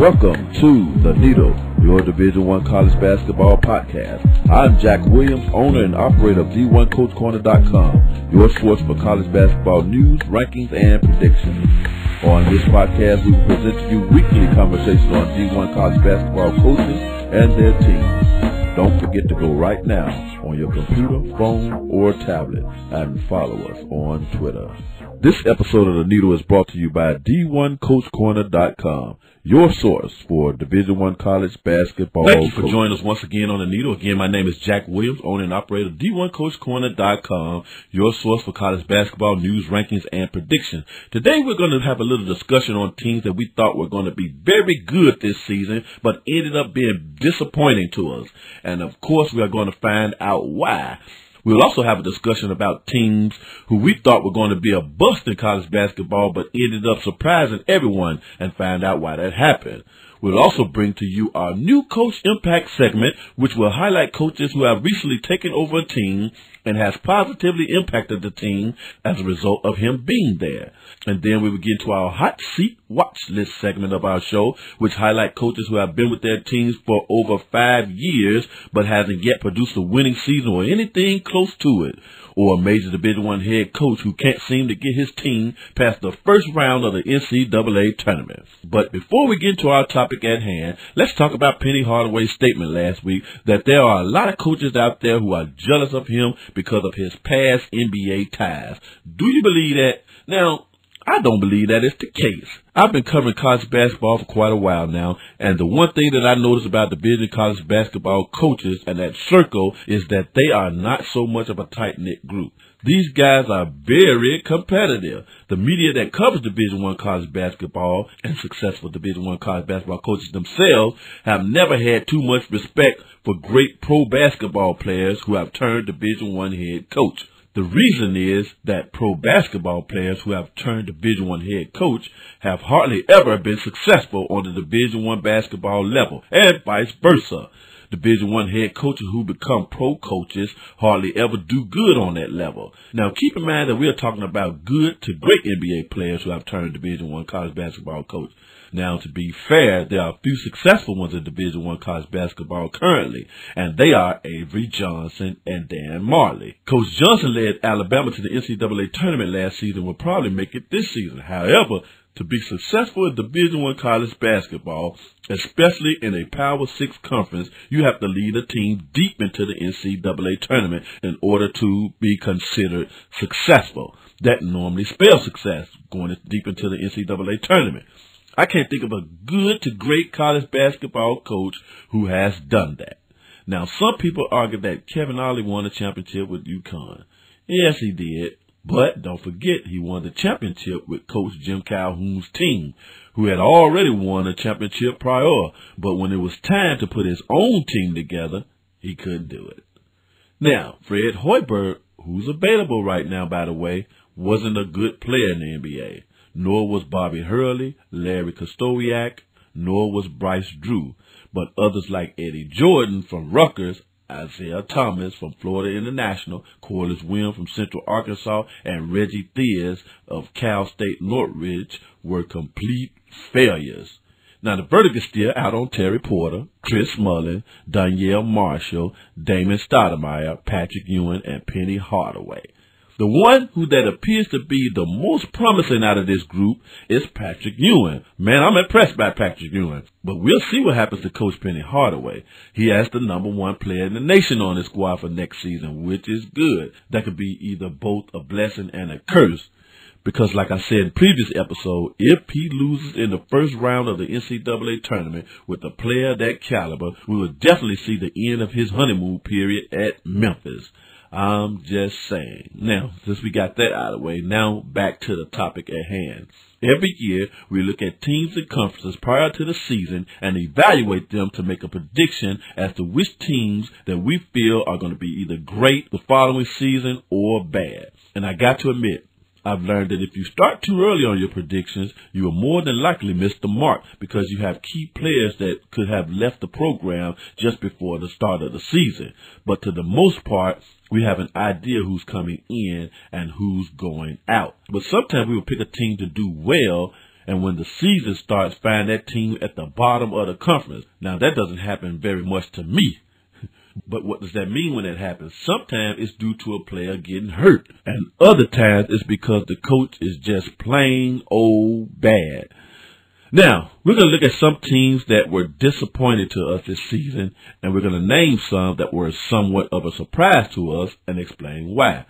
Welcome to The Needle, your Division One college basketball podcast. I'm Jack Williams, owner and operator of D1CoachCorner.com, your source for college basketball news, rankings, and predictions. On this podcast, we present to you weekly conversations on D1 college basketball coaches and their teams. Don't forget to go right now on your computer, phone, or tablet and follow us on Twitter. This episode of The Needle is brought to you by D1CoachCorner.com, your source for Division One college basketball. Thank you for joining us once again on The Needle. Again, my name is Jack Williams, owner and operator of D1CoachCorner.com, your source for college basketball news, rankings, and predictions. Today we're going to have a little discussion on teams that we thought were going to be very good this season, but ended up being disappointing to us. And of course, we are going to find out why. We'll also have a discussion about teams who we thought were going to be a bust in college basketball, but ended up surprising everyone and find out why that happened. We'll also bring to you our new Coach Impact segment, which will highlight coaches who have recently taken over a team and has positively impacted the team as a result of him being there. And then we will get to our hot seat watch list segment of our show, which highlight coaches who have been with their teams for over five years, but hasn't yet produced a winning season or anything close to it. Or a major Division One head coach who can't seem to get his team past the first round of the NCAA tournament. But before we get to our topic at hand, let's talk about Penny Hardaway's statement last week that there are a lot of coaches out there who are jealous of him because of his past NBA ties. Do you believe that? Now, I don't believe that is the case. I've been covering college basketball for quite a while now, and the one thing that I notice about Division college basketball coaches and that circle is that they are not so much of a tight knit group. These guys are very competitive. The media that covers Division One college basketball and successful Division One college basketball coaches themselves have never had too much respect for great pro basketball players who have turned Division One head coach. The reason is that pro basketball players who have turned Division One head coach have hardly ever been successful on the Division One basketball level, and vice versa. Division One head coaches who become pro coaches hardly ever do good on that level. Now, keep in mind that we are talking about good to great NBA players who have turned Division One college basketball coach. Now, to be fair, there are a few successful ones in Division One college basketball currently, and they are Avery Johnson and Dan Majerle. Coach Johnson led Alabama to the NCAA tournament last season. Will probably make it this season. However, to be successful in Division One college basketball, especially in a Power Six conference, you have to lead a team deep into the NCAA tournament in order to be considered successful. That normally spells success, going deep into the NCAA tournament. I can't think of a good to great college basketball coach who has done that. Now, some people argue that Kevin Ollie won a championship with UConn. Yes, he did. But don't forget, he won the championship with Coach Jim Calhoun's team, who had already won a championship prior. But when it was time to put his own team together, he couldn't do it. Now, Fred Hoiberg, who's available right now, by the way, wasn't a good player in the NBA. Nor was Bobby Hurley, Larry Krystkowiak, nor was Bryce Drew. But others like Eddie Jordan from Rutgers Isaiah Thomas from Florida International, Corliss Williams from Central Arkansas, and Reggie Theus of Cal State Northridge were complete failures. Now the verdict is still out on Terry Porter, Chris Mullin, Donyell Marshall, Damon Stoudamire, Patrick Ewing, and Penny Hardaway. The one who that appears to be the most promising out of this group is Patrick Ewing. Man, I'm impressed by Patrick Ewing. But we'll see what happens to Coach Penny Hardaway. He has the number one player in the nation on his squad for next season, which is good. That could be either both a blessing and a curse. Because like I said in previous episode, if he loses in the first round of the NCAA tournament with a player that caliber, we will definitely see the end of his honeymoon period at Memphis. I'm just saying. Now, since we got that out of the way, now back to the topic at hand. Every year, we look at teams and conferences prior to the season and evaluate them to make a prediction as to which teams that we feel are going to be either great the following season or bad. And I got to admit, I've learned that if you start too early on your predictions, you will more than likely miss the mark because you have key players that could have left the program just before the start of the season. But to the most part, we have an idea who's coming in and who's going out. But sometimes we will pick a team to do well and when the season starts, find that team at the bottom of the conference. Now that doesn't happen very much to me. But what does that mean when that happens? Sometimes it's due to a player getting hurt, and other times it's because the coach is just plain old bad. Now, we're going to look at some teams that were disappointed to us this season, and we're going to name some that were somewhat of a surprise to us and explain why.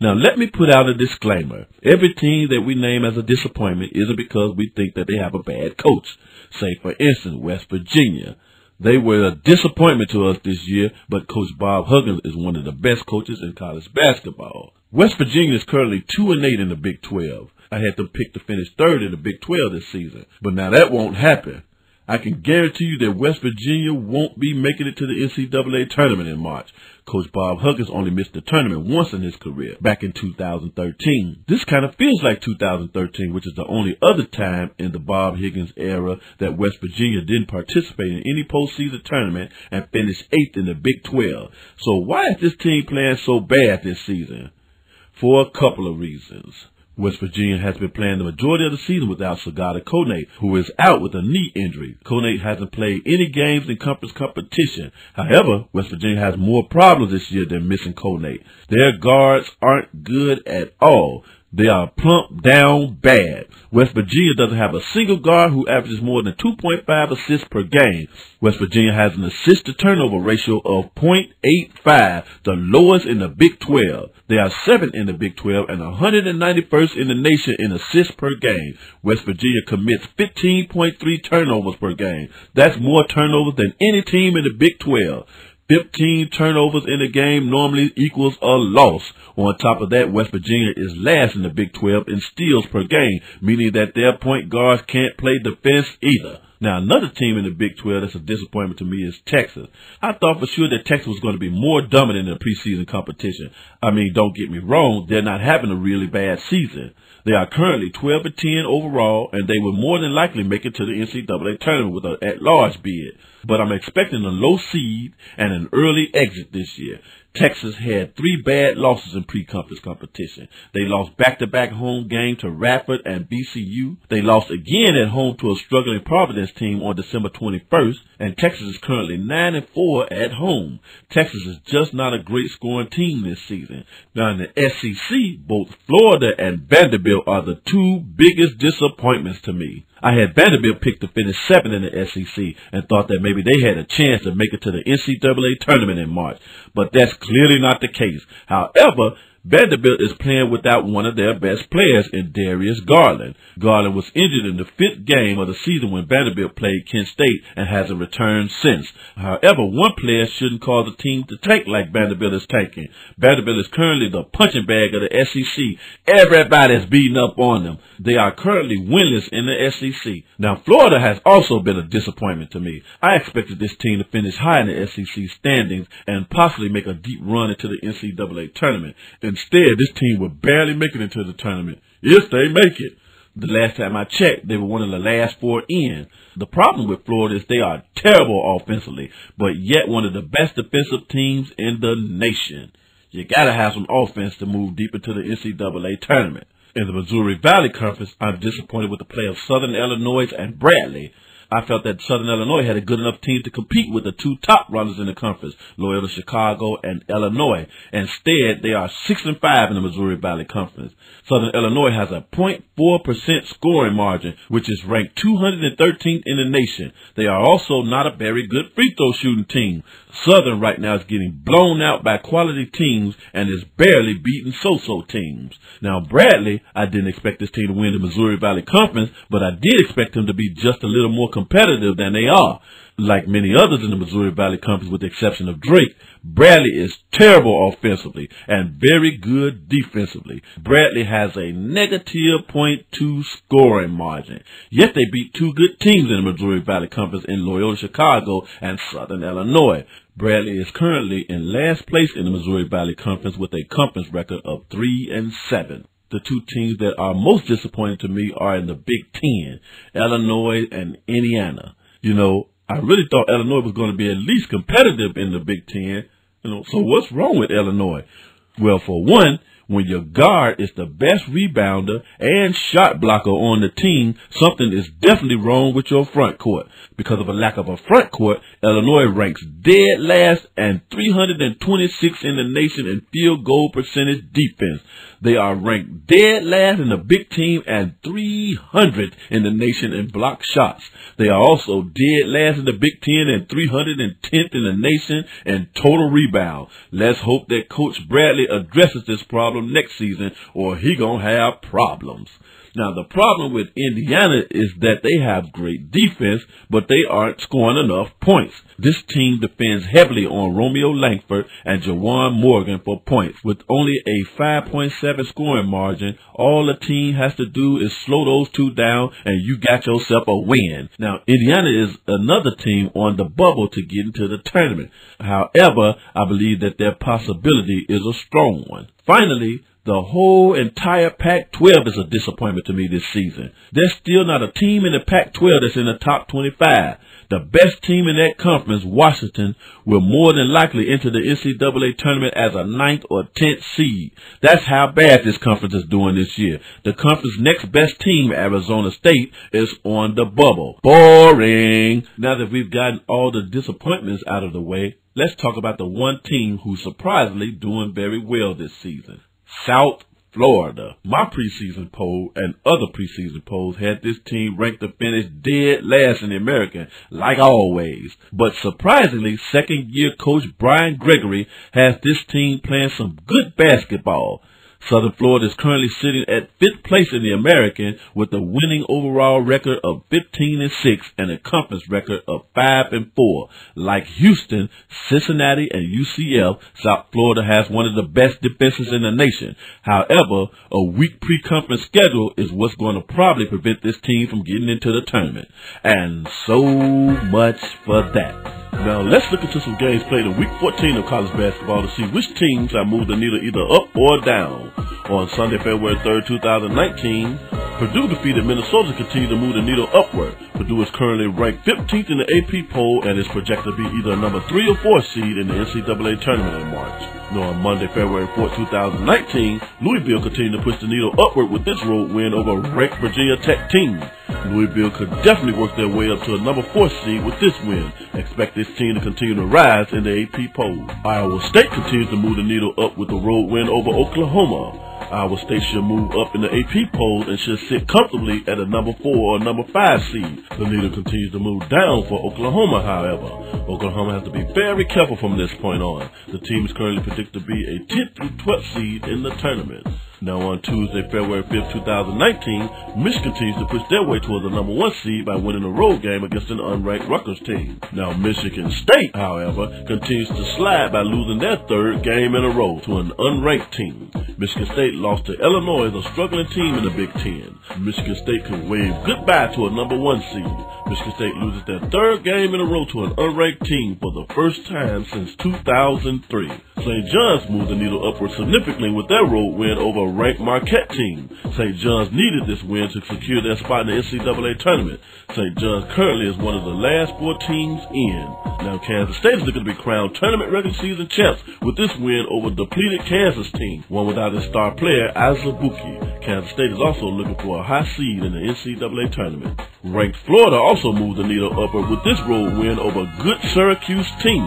Now, let me put out a disclaimer. Every team that we name as a disappointment isn't because we think that they have a bad coach. Say, for instance, West Virginia. They were a disappointment to us this year, but Coach Bob Huggins is one of the best coaches in college basketball. West Virginia is currently 2 and 8 in the Big 12. I had them picked to finish third in the Big 12 this season. But now that won't happen. I can guarantee you that West Virginia won't be making it to the NCAA tournament in March. Coach Bob Huggins only missed the tournament once in his career, back in 2013. This kind of feels like 2013, which is the only other time in the Bob Huggins era that West Virginia didn't participate in any postseason tournament and finished eighth in the Big 12. So why is this team playing so bad this season? For a couple of reasons. West Virginia has been playing the majority of the season without Sagaba Konate, who is out with a knee injury. Konate hasn't played any games in conference competition. However, West Virginia has more problems this year than missing Konate. Their guards aren't good at all. They are plump down bad. West Virginia doesn't have a single guard who averages more than 2.5 assists per game. West Virginia has an assist to turnover ratio of 0.85, the lowest in the Big 12. They are seventh in the Big 12 and 191st in the nation in assists per game. West Virginia commits 15.3 turnovers per game. That's more turnovers than any team in the Big 12. 15 turnovers in a game normally equals a loss. On top of that, West Virginia is last in the Big 12 in steals per game, meaning that their point guards can't play defense either. Now, another team in the Big 12 that's a disappointment to me is Texas. I thought for sure that Texas was going to be more dominant in the preseason competition. I mean, don't get me wrong, they're not having a really bad season. They are currently 12 and 10 overall, and they will more than likely make it to the NCAA tournament with an at-large bid. But I'm expecting a low seed and an early exit this year. Texas had three bad losses in pre-conference competition. They lost back-to-back home games to Radford and VCU. They lost again at home to a struggling Providence team on December 21st, and Texas is currently 9 and 4 at home. Texas is just not a great scoring team this season. Now in the SEC, both Florida and Vanderbilt are the two biggest disappointments to me. I had Vanderbilt picked to finish seventh in the SEC and thought that maybe they had a chance to make it to the NCAA tournament in March, but that's clearly not the case. However, Vanderbilt is playing without one of their best players in Darius Garland. Garland was injured in the fifth game of the season when Vanderbilt played Kent State and hasn't returned since. However, one player shouldn't cause a team to tank like Vanderbilt is tanking. Vanderbilt is currently the punching bag of the SEC. Everybody's beating up on them. They are currently winless in the SEC. Now, Florida has also been a disappointment to me. I expected this team to finish high in the SEC standings and possibly make a deep run into the NCAA tournament. Instead, this team will barely make it into the tournament. If they make it. The last time I checked, they were one of the last four in. The problem with Florida is they are terrible offensively, but yet one of the best defensive teams in the nation. You gotta have some offense to move deep into the NCAA tournament. In the Missouri Valley Conference, I'm disappointed with the play of Southern Illinois and Bradley. I felt that Southern Illinois had a good enough team to compete with the two top runners in the conference, Loyola Chicago and Illinois. Instead, they are six and five in the Missouri Valley Conference. Southern Illinois has a 0.4% scoring margin, which is ranked 213th in the nation. They are also not a very good free throw shooting team. Southern right now is getting blown out by quality teams and is barely beating so-so teams. Now Bradley, I didn't expect this team to win the Missouri Valley Conference, but I did expect them to be just a little more competitive than they are. Like many others in the Missouri Valley Conference with the exception of Drake, Bradley is terrible offensively and very good defensively. Bradley has a negative 0.2 scoring margin. Yet they beat two good teams in the Missouri Valley Conference in Loyola Chicago and Southern Illinois. Bradley is currently in last place in the Missouri Valley Conference with a conference record of 3 and 7 the two teams that are most disappointing to me are in the Big Ten, Illinois and Indiana. You know, I really thought Illinois was going to be at least competitive in the Big Ten. You know, so what's wrong with Illinois? Well, for one, When your guard is the best rebounder and shot blocker on the team, something is definitely wrong with your front court. Because of a lack of a front court, Illinois ranks dead last and 326 in the nation in field goal percentage defense. They are ranked dead last in the Big Ten and 300 in the nation in block shots. They are also dead last in the Big Ten and 310th in the nation in total rebound. Let's hope that Coach Bradley addresses this problem next season or he gonna have problems. Now the problem with Indiana is that they have great defense, but they aren't scoring enough points. This team depends heavily on Romeo Langford and Juwan Morgan for points. With only a 5.7 scoring margin, all the team has to do is slow those two down and you got yourself a win. Now Indiana is another team on the bubble to get into the tournament. However, I believe that their possibility is a strong one. Finally, the whole entire Pac-12 is a disappointment to me this season. There's still not a team in the Pac-12 that's in the top 25. The best team in that conference, Washington, will more than likely enter the NCAA tournament as a ninth or tenth seed. That's how bad this conference is doing this year. The conference's next best team, Arizona State, is on the bubble. Boring. Now that we've gotten all the disappointments out of the way, let's talk about the one team who's surprisingly doing very well this season. South Florida. My preseason poll and other preseason polls had this team ranked to finish dead last in the American, like always. But surprisingly, second year coach Brian Gregory has this team playing some good basketball. Southern Florida is currently sitting at fifth place in the American with a winning overall record of 15 and 6 and a conference record of 5 and 4. Like Houston, Cincinnati, and UCF, South Florida has one of the best defenses in the nation. However, a weak pre-conference schedule is what's going to probably prevent this team from getting into the tournament. And so much for that. Now let's look into some games played in week 14 of college basketball to see which teams have moved the needle either up or down. On Sunday, February 3rd, 2019, Purdue defeated Minnesota continue to move the needle upward. Purdue is currently ranked 15th in the AP poll and is projected to be either a number 3 or 4 seed in the NCAA tournament in March. Now on Monday, February 4, 2019, Louisville continued to push the needle upward with this road win over ranked Virginia Tech team. Louisville could definitely work their way up to a number 4 seed with this win. Expect this team to continue to rise in the AP poll. Iowa State continues to move the needle up with the road win over Oklahoma. Iowa State should move up in the AP polls and should sit comfortably at a number four or number five seed. The needle continues to move down for Oklahoma, however. Oklahoma has to be very careful from this point on. The team is currently predicted to be a 10th through 12th seed in the tournament. Now on Tuesday, February 5th, 2019, Michigan continues to push their way towards the number one seed by winning a road game against an unranked Rutgers team. Now Michigan State, however, continues to slide by losing their third game in a row to an unranked team. Michigan State lost to Illinois, a struggling team in the Big Ten. Michigan State could wave goodbye to a number one seed. Michigan State loses their third game in a row to an unranked team for the first time since 2003. St. John's moved the needle upward significantly with their road win over a ranked Marquette team. St. John's needed this win to secure their spot in the NCAA tournament. St. John's currently is one of the last four teams in. Now Kansas State is looking to be crowned tournament regular season champs with this win over depleted Kansas team, one without its star player Azubuike. Kansas State is also looking for a high seed in the NCAA tournament. Ranked Florida also moved the needle upward with this road win over a good Syracuse team.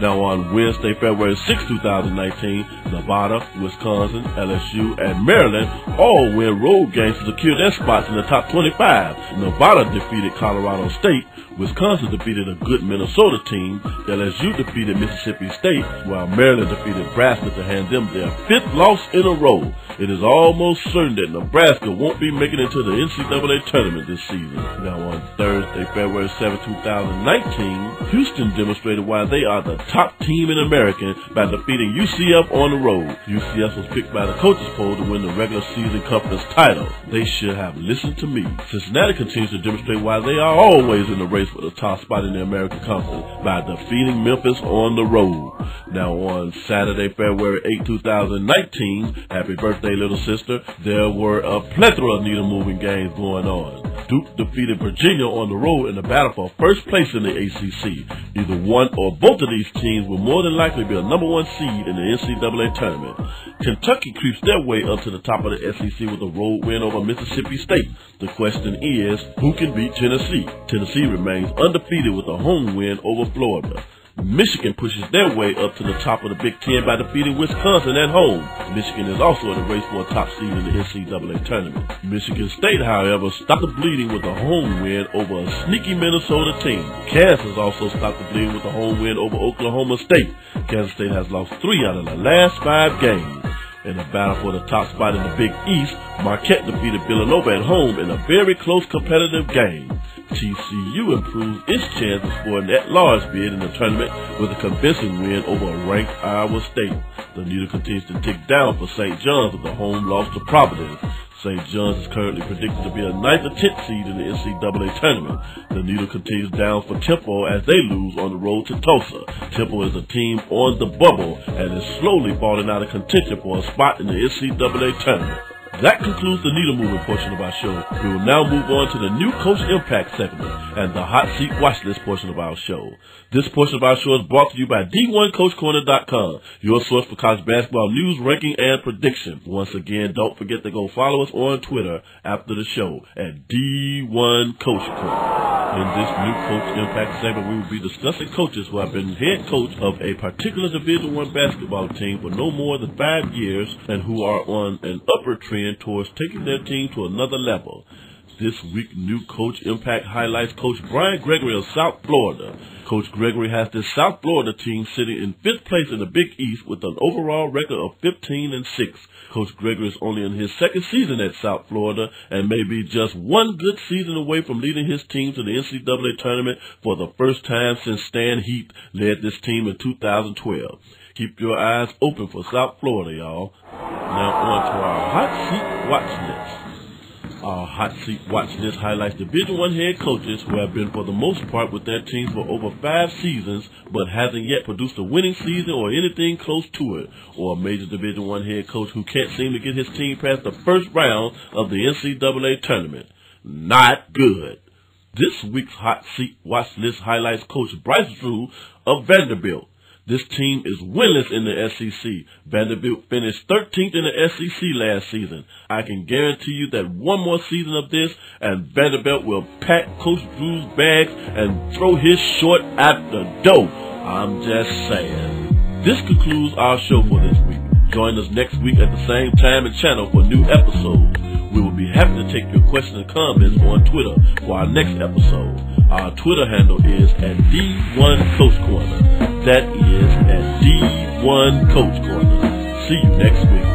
Now on Wednesday, February 6, 2019, Nevada, Wisconsin, LSU, and Maryland all win road games to secure their spots in the top 25. Nevada defeated Colorado State. Wisconsin defeated a good Minnesota team. LSU defeated Mississippi State, while Maryland defeated Nebraska to hand them their fifth loss in a row. It is almost certain that Nebraska won't be making it to the NCAA tournament this season. Now on Thursday, February 7, 2019, Houston demonstrated why they are the top team in America by defeating UCF on the road. UCF was picked by the coaches poll to win the regular season conference title. They should have listened to me. Cincinnati continues to demonstrate why they are always in the race for the top spot in the American Conference by defeating Memphis on the road. Now on Saturday, February 8, 2019, happy birthday State Little Sister, there were a plethora of needle moving games going on. Duke defeated Virginia on the road in the battle for first place in the ACC. Either one or both of these teams will more than likely be a number one seed in the NCAA tournament. Kentucky creeps their way up to the top of the SEC with a road win over Mississippi State. The question is, who can beat Tennessee? Tennessee remains undefeated with a home win over Florida. Michigan pushes their way up to the top of the Big Ten by defeating Wisconsin at home. Michigan is also in the race for a top seed in the NCAA tournament. Michigan State, however, stopped the bleeding with a home win over a sneaky Minnesota team. Kansas also stopped the bleeding with a home win over Oklahoma State. Kansas State has lost three out of the last five games. In the battle for the top spot in the Big East, Marquette defeated Villanova at home in a very close competitive game. TCU improves its chances for an at-large bid in the tournament with a convincing win over a ranked Iowa State. The needle continues to tick down for St. John's with a home loss to Providence. St. John's is currently predicted to be a ninth or tenth seed in the NCAA tournament. The needle continues down for Temple as they lose on the road to Tulsa. Temple is a team on the bubble and is slowly falling out of contention for a spot in the NCAA tournament. That concludes the needle moving portion of our show. We will now move on to the new Coach Impact segment and the hot seat watch list portion of our show. This portion of our show is brought to you by D1CoachCorner.com, your source for college basketball news, ranking, and prediction. Once again, don't forget to go follow us on Twitter after the show at D1 Coach Corner. In this new Coach Impact segment, we will be discussing coaches who have been head coach of a particular Division One basketball team for no more than five years and who are on an upward trend towards taking their team to another level. This week, new coach impact highlights Coach Brian Gregory of South Florida. Coach Gregory has this South Florida team sitting in fifth place in the Big East with an overall record of 15 and 6. Coach Gregory is only in his second season at South Florida and may be just one good season away from leading his team to the NCAA tournament for the first time since Stan Heath led this team in 2012. Keep your eyes open for South Florida, y'all. Now on to our hot seat watch list. Our hot seat watch list highlights Division One head coaches who have been for the most part with their teams for over five seasons, but hasn't yet produced a winning season or anything close to it, or a major Division One head coach who can't seem to get his team past the first round of the NCAA tournament. Not good. This week's hot seat watch list highlights Coach Bryce Drew of Vanderbilt. This team is winless in the SEC. Vanderbilt finished 13th in the SEC last season. I can guarantee you that one more season of this and Vanderbilt will pack Coach Drew's bags and throw his short at the door. I'm just saying. This concludes our show for this week. Join us next week at the same time and channel for new episodes. We will be happy to take your questions and comments on Twitter for our next episode. Our Twitter handle is at D1 Coach Corner. That is at D1 Coach Corner. See you next week.